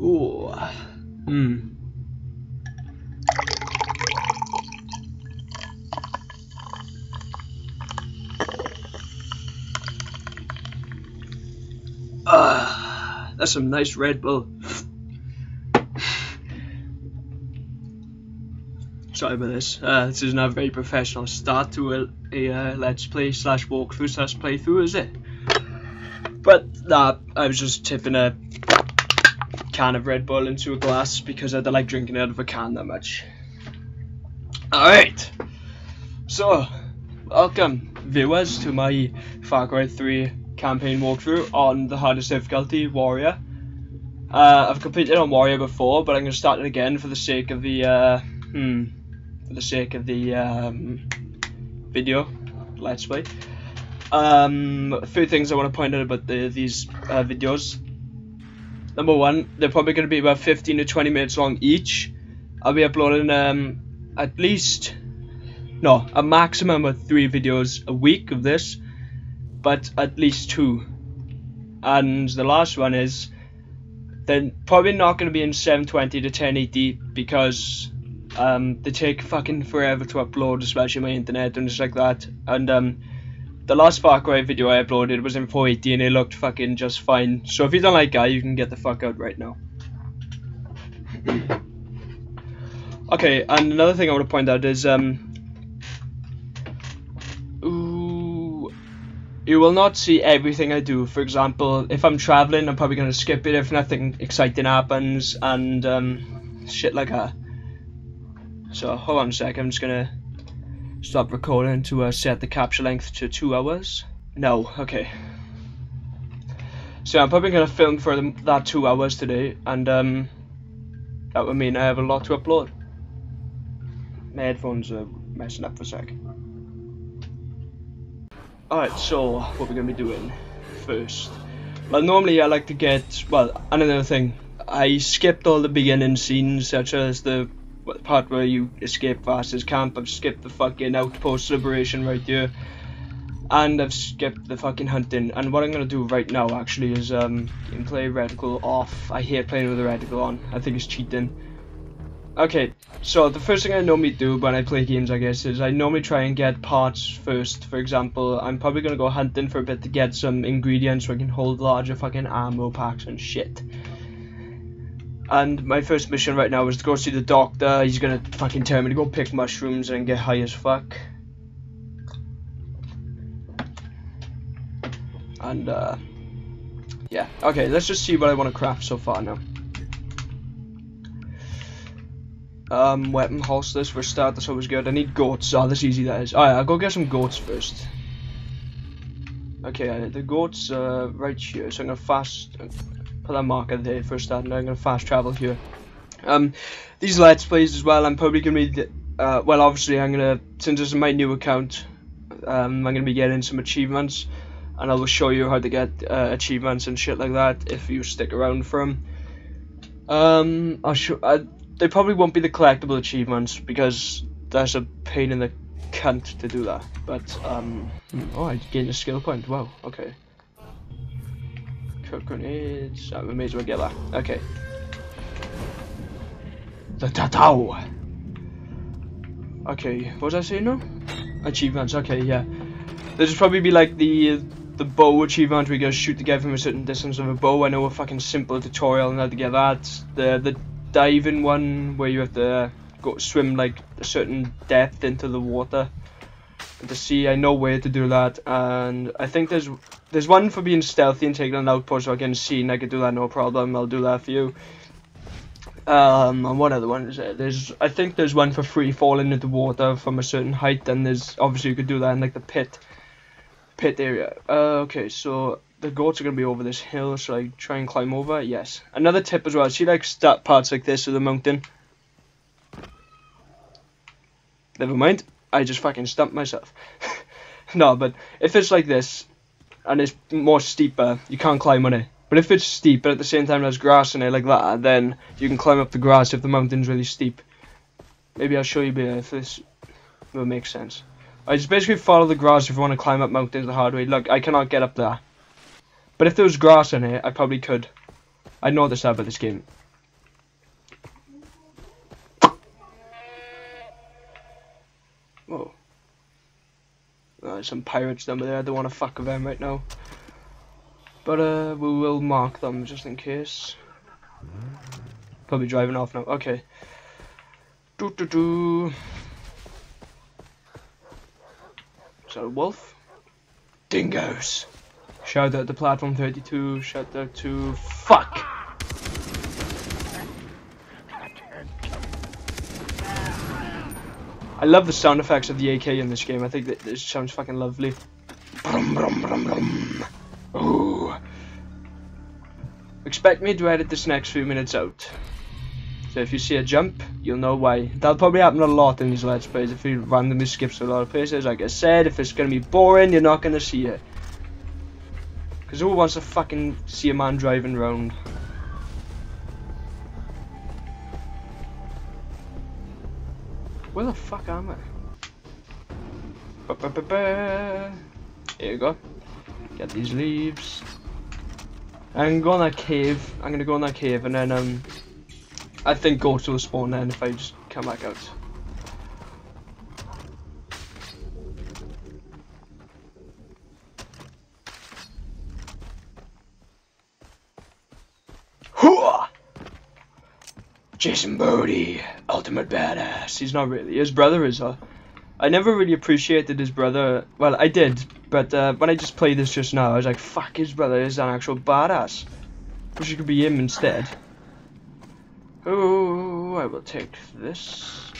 Ooh. Hmm. Ah, that's some nice Red Bull. Sorry about this. Uh, this is not a very professional start to a, a uh, let's play slash walkthrough slash playthrough, is it? But nah, I was just tipping a can of Red Bull into a glass because I don't like drinking out of a can that much. Alright, so welcome viewers to my Far Cry 3 campaign walkthrough on the hardest difficulty, Warrior. Uh, I've completed on Warrior before, but I'm going to start it again for the sake of the, uh, hmm, for the sake of the um, video, let's play. Um, a few things I want to point out about the, these uh, videos. Number one, they're probably going to be about 15 to 20 minutes long each. I'll be uploading um, at least, no, a maximum of three videos a week of this, but at least two. And the last one is, they're probably not going to be in 720 to 1080 because um, they take fucking forever to upload, especially my internet and just like that. And um, the last Far Cry video I uploaded was in 480 and it looked fucking just fine. So if you don't like that, you can get the fuck out right now. okay, and another thing I want to point out is um, ooh, you will not see everything I do. For example, if I'm traveling, I'm probably gonna skip it if nothing exciting happens and um, shit like that. So hold on a sec, I'm just gonna stop recording to uh, set the capture length to two hours. No, okay. So I'm probably gonna film for that two hours today, and um, that would mean I have a lot to upload. My headphones are messing up for a sec. Alright, so what we're gonna be doing first. Well, normally I like to get well, another thing. I skipped all the beginning scenes, such as the the part where you escape Vaas's camp. I've skipped the fucking outpost liberation right there. And I've skipped the fucking hunting. And what I'm gonna do right now actually is um play reticle off. I hate playing with the reticle on. I think it's cheating. Okay, so the first thing I normally do when I play games, I guess, is I normally try and get parts first. For example, I'm probably gonna go hunting for a bit to get some ingredients so I can hold larger fucking ammo packs and shit. And my first mission right now is to go see the doctor. He's gonna fucking tell me to go pick mushrooms and get high as fuck. And uh, yeah, okay. Let's just see what I want to craft so far now. Um, weapon holsters for a start. That's always good. I need goats. Oh, that's easy. That is. Alright, I'll go get some goats first. Okay, the goats are right here. So I'm gonna fast put that marker there for a start, and I'm gonna fast travel here. Um, these let's plays as well. I'm probably gonna be, uh, well, obviously I'm gonna since this is my new account, um, I'm gonna be getting some achievements, and I will show you how to get uh, achievements and shit like that if you stick around for them. Um, I'll show. I, they probably won't be the collectible achievements because that's a pain in the cunt to do that. But um, oh, I gained a skill point. Wow. Okay. Cook grenades. We may as well get that. Okay. The Tatao. Okay, what was I saying now? Achievements. Okay, yeah. This would probably be like the the bow achievement where you guys shoot the guy from a certain distance of a bow. I know a fucking simple tutorial on how to get that. The the diving one where you have to go swim like a certain depth into the water to see. I know where to do that, and I think there's there's one for being stealthy and taking an outpost so I can see, and I could do that no problem. I'll do that for you. Um, and what other one is there? There's I think there's one for free falling into the water from a certain height, and there's obviously you could do that in like the pit pit area. Uh, okay, so the goats are gonna be over this hill, so I try and climb over? Yes. Another tip as well. See like start parts like this of the mountain. Never mind. I just fucking stumped myself. no, but if it's like this, and it's more steeper, you can't climb on it. But if it's steep, but at the same time there's grass in it like that, then you can climb up the grass if the mountain's really steep. Maybe I'll show you if this will make sense. I just basically follow the grass if you want to climb up mountains the hard way. Look, I cannot get up there. But if there was grass in it, I probably could. I know this about this game. There's some pirates down there. I don't want to fuck with them right now. But uh, we will mark them just in case. Probably driving off now. Okay. Do do do. Is that a wolf? Dingoes. Shout out to platform 32. Shout out to fuck. I love the sound effects of the AK in this game. I think that this sounds fucking lovely. Brum, brum, brum, brum. Ooh. Expect me to edit this next few minutes out. So if you see a jump, you'll know why. That'll probably happen a lot in these Let's Plays if you randomly skips a lot of places. Like I said, if it's gonna be boring, you're not gonna see it. Because who wants to fucking see a man driving around? Where the fuck am I? Ba -ba -ba. Here you go. Get these leaves. I'm going that cave. I'm gonna go in that cave and then um I think ghosts will spawn then if I just come back out. Jason Brody, ultimate badass. He's not really. His brother is a. I never really appreciated his brother. Well, I did, but uh, when I just played this just now, I was like, fuck, his brother is an actual badass. Wish it could be him instead. Oh, I will take this.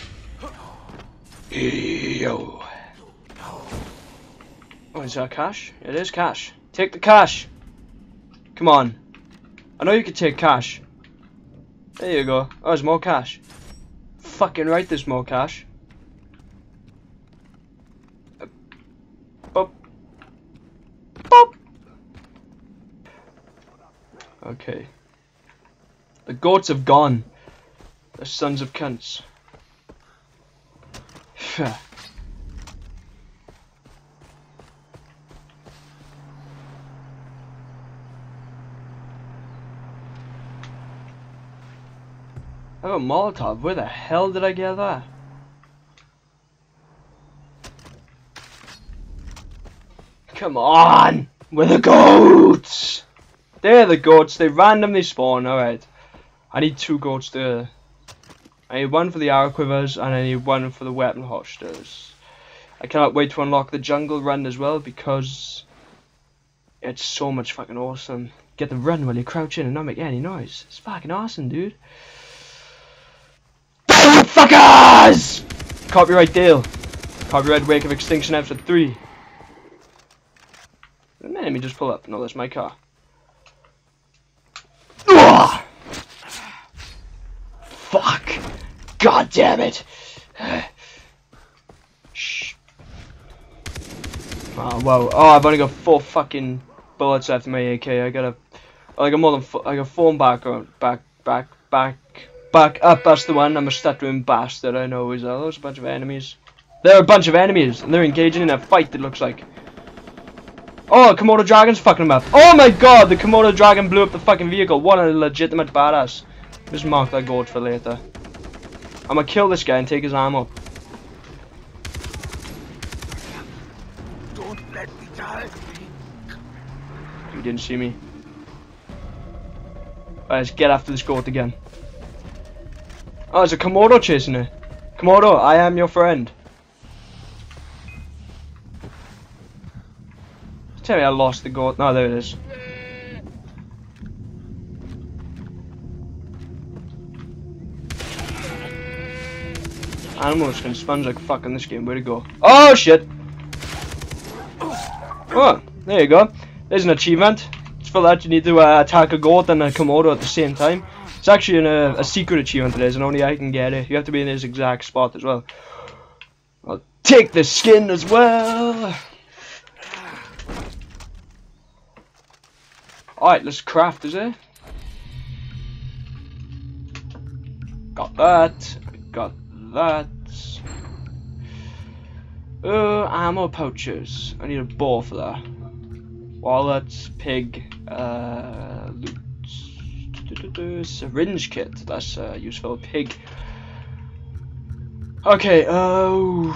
Yo. Oh, is that cash? It is cash. Take the cash. Come on. I know you can take cash. There you go. Oh, there's more cash. Fucking right, there's more cash. Okay. The goats have gone. The sons of cunts. a Molotov. Where the hell did I get that? Come on! Where the goats? They're the goats. They randomly spawn. Alright. I need two goats there. I need one for the arrow quivers and I need one for the weapon holsters. I cannot wait to unlock the jungle run as well because it's so much fucking awesome. Get the run while you crouch in and not make any noise. It's fucking awesome, dude. Fuckers! Copyright deal. Copyright Wake of Extinction episode 3. Let me just pull up. No, that's my car. Ugh! Fuck! God damn it! Shh. Oh, whoa. Oh, I've only got four fucking bullets left in my AK. I gotta. I got more than. Four, I got four uh, back, back, back, back, back up. That's the one. I'm a stuttering bastard. I know is well. There's a bunch of enemies. There are a bunch of enemies, and they're engaging in a fight. It looks like. Oh, Komodo dragon's fucking them up. Oh my god, the Komodo dragon blew up the fucking vehicle. What a legitimate badass. Just mark that gold for later. I'm gonna kill this guy and take his ammo. Don't let me die. You didn't see me. Alright, let's get after this goat again. Oh, a Komodo chasing it. Komodo, I am your friend. Tell me I lost the goat. No, there it is. Animals can sponge like fuck in this game. Where to go? Oh shit! Oh, there you go. There's an achievement. It's for that you need to uh, attack a goat and a komodo at the same time. It's actually an, uh, a secret achievement it is, and only I can get it. You have to be in this exact spot as well. I'll take the skin as well. Alright, let's craft, is it? Got that. Got that. Uh, ammo pouches. I need a ball for that. Wallet, pig, uh. Syringe kit. That's uh, useful. Pig. Okay. Oh.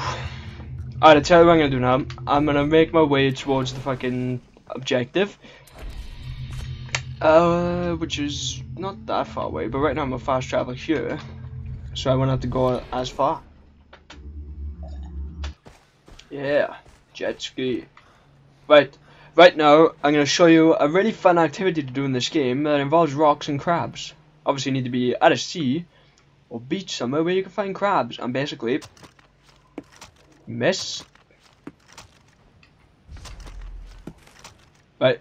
Alright, I'll tell you what I'm gonna do now. I'm gonna make my way towards the fucking objective. Uh, which is not that far away, but right now I'm a fast travel here. So I won't have to go as far. Yeah, jet ski. Right, right now I'm gonna show you a really fun activity to do in this game that involves rocks and crabs. Obviously you need to be at a sea or beach somewhere where you can find crabs and basically miss. Right,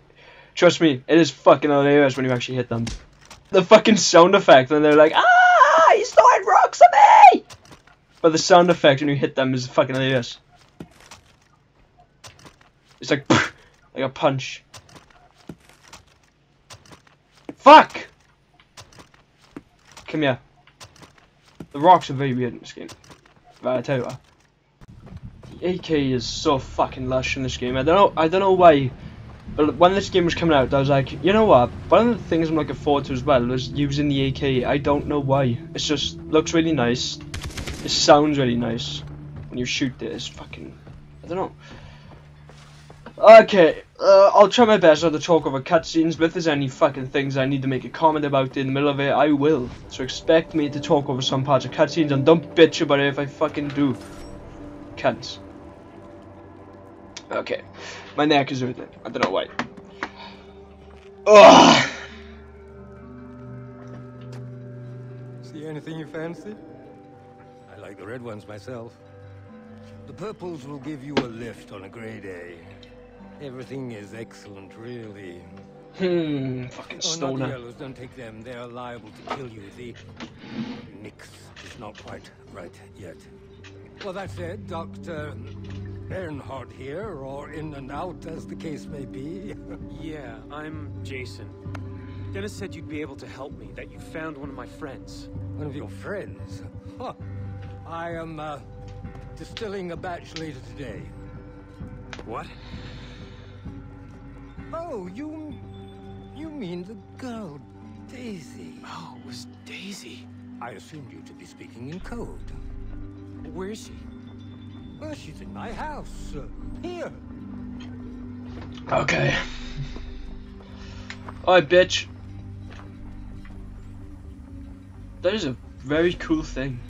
trust me, it is fucking hilarious when you actually hit them. The fucking sound effect and they're like, ah, he's throwing rocks at me! But the sound effect when you hit them is fucking hilarious. It's like, like a punch. Fuck! Come here. The rocks are very weird in this game. Right, I tell you what. The AK is so fucking lush in this game. I don't know. I don't know why. But when this game was coming out, I was like, you know what? One of the things I'm looking forward to as well was using the AK. I don't know why. It just looks really nice. It sounds really nice when you shoot this. Fucking, I don't know. Okay, uh, I'll try my best not to talk over cutscenes, but if there's any fucking things I need to make a comment about in the middle of it, I will. So expect me to talk over some parts of cutscenes, and don't bitch about it if I fucking do. Cunts. Okay, my neck is hurting. I don't know why. Ugh. See anything you fancy? I like the red ones myself. The purples will give you a lift on a grey day. Everything is excellent, really. Hmm, fucking Oh, not the yellows. Don't take them. They are liable to kill you. The mix is not quite right yet. Well, that's it, Dr. Earnhardt here, or in and out, as the case may be. Yeah, I'm Jason. Dennis said you'd be able to help me, that you found one of my friends. One of your friends. Huh. I am uh, distilling a batch later today. What? Oh, you... you mean the girl, Daisy. Oh, it was Daisy. I assumed you to be speaking in code. Where is she? Well, she's in my house. Uh, here. Okay. Alright, bitch. That is a very cool thing.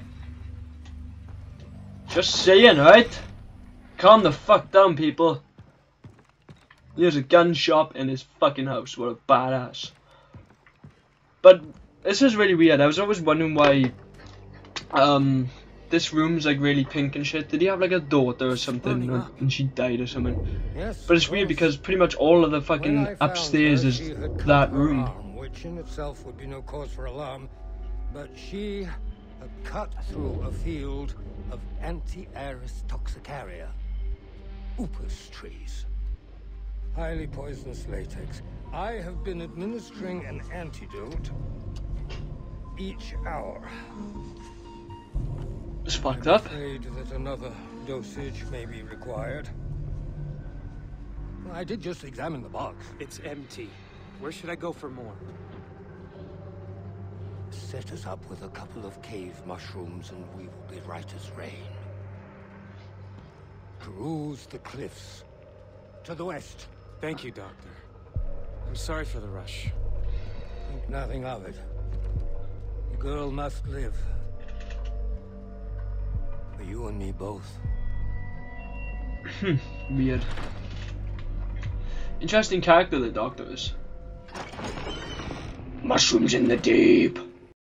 Just saying, right? Calm the fuck down, people. There's a gun shop in his fucking house. What a badass. But this is really weird. I was always wondering why um this room's like really pink and shit. Did he have like a daughter or something or, and she died or something? Yes. But it's weird because pretty much all of the fucking When I found upstairs her, is she had cut that room. arm, which in itself would be no cause for alarm, but she had cut through a field of Antiaris toxicaria, upas trees. Highly poisonous latex. I have been administering an antidote each hour. It's fucked up. Afraid that another dosage may be required. I did just examine the box. It's empty. Where should I go for more? Set us up with a couple of cave mushrooms and we will be right as rain. Cruise the cliffs. To the west. Thank you, Doctor. I'm sorry for the rush. Think nothing of it. The girl must live. For you and me both. Weird. Interesting character the doctor is. Mushrooms in the deep.